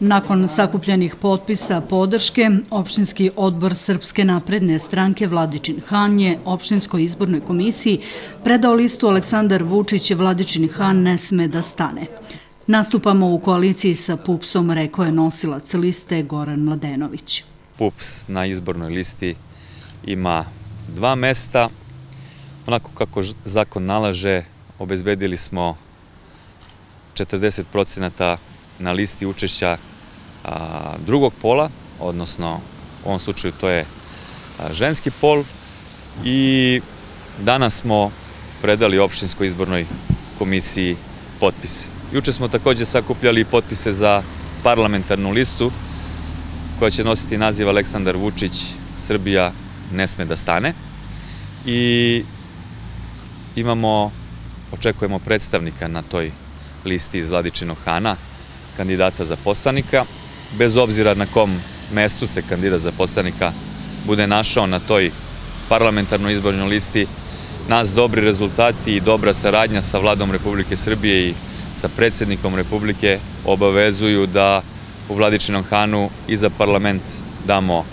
Nakon sakupljenih potpisa podrške, opštinski odbor Srpske napredne stranke Vladičin Han je opštinskoj izbornoj komisiji predao listu Aleksandar Vučić Vladičin Han ne sme da stane. Nastupamo u koaliciji sa PUPS-om, rekao je nosilac liste Goran Mladenović. PUPS na izbornoj listi ima dva mesta. Onako kako zakon nalaže, obezbedili smo 40% na listi učešća drugog pola, odnosno u ovom slučaju to je ženski pol i danas smo predali opštinskoj izbornoj komisiji potpise. Juče smo takođe sakupljali potpise za parlamentarnu listu koja će nositi naziv Aleksandar Vučić, Srbija ne sme da stane i imamo, očekujemo predstavnika na toj listi iz Vladičinog Hana, kandidata za poslanika. Bez obzira na kom mestu se kandidat za poslanika bude našao na toj parlamentarnoj izbornoj listi, nas dobri rezultati i dobra saradnja sa vladom Republike Srbije i sa predsednikom Republike obavezuju da u Vladičinom Hanu i za parlament damo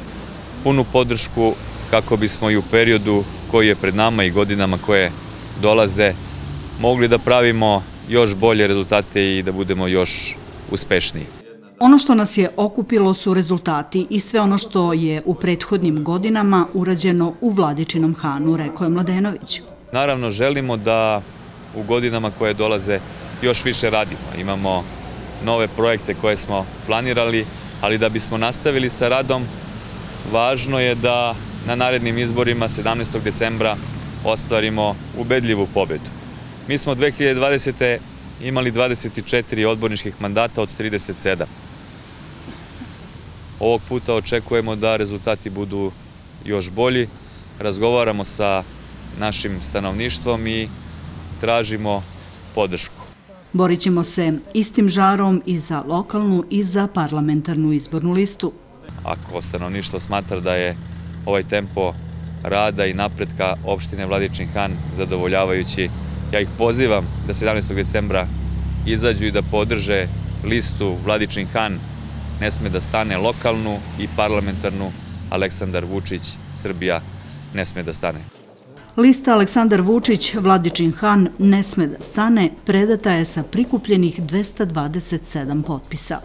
punu podršku kako bismo i u periodu koji je pred nama i godinama koje dolaze mogli da pravimo još bolje rezultate i da budemo još uspešniji. Ono što nas je okupilo su rezultati i sve ono što je u prethodnim godinama urađeno u Vladičinom Hanu, rekao je Mladenović. Naravno, želimo da u godinama koje dolaze još više radimo. Imamo nove projekte koje smo planirali, ali da bismo nastavili sa radom, važno je da na narednim izborima 17. decembra ostvarimo ubedljivu pobedu. Mi smo 2020. imali 24 odborničkih mandata od 37. Ovog puta očekujemo da rezultati budu još bolji. Razgovaramo sa našim stanovništvom i tražimo podršku. Borit ćemo se istim žarom i za lokalnu i za parlamentarnu izbornu listu. Ako stanovništvo smatra da je ovaj tempo rada i napretka opštine Vladičin Han zadovoljavajući, ja ih pozivam da 17. decembra izađu i da podrže listu Vladičin Han ne sme da stane lokalnu i parlamentarnu Aleksandar Vučić, Srbija ne sme da stane. Lista Aleksandar Vučić, Vladičin Han ne sme da stane, predata je sa prikupljenih 227 potpisa.